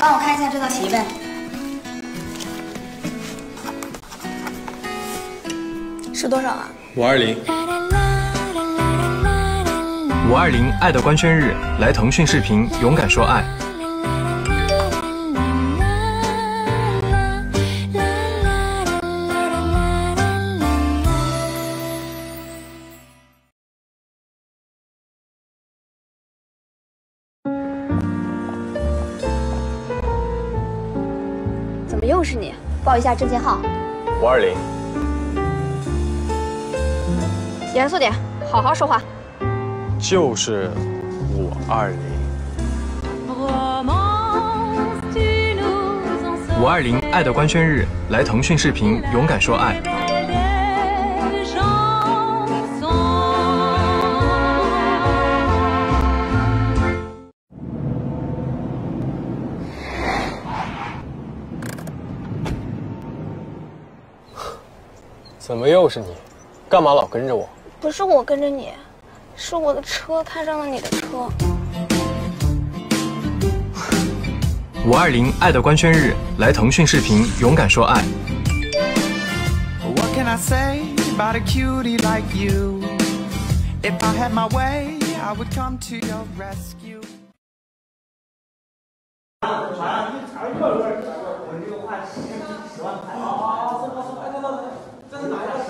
帮我看一下这道题呗是多少啊？五二零。五二零爱的官宣日来腾讯视频勇敢说爱。又是你报一下证件号。五二零。严肃点好好说话。就是五二零。五二零爱的官宣日来腾讯视频勇敢说爱。怎么又是你？干嘛老跟着我？不是我跟着你，是我的车看上了你的车。五二零爱的官宣日，来腾讯视频勇敢说爱。啊！一抢一个，我们就十十万好，好，好！送吧送吧，来来来。这是哪一个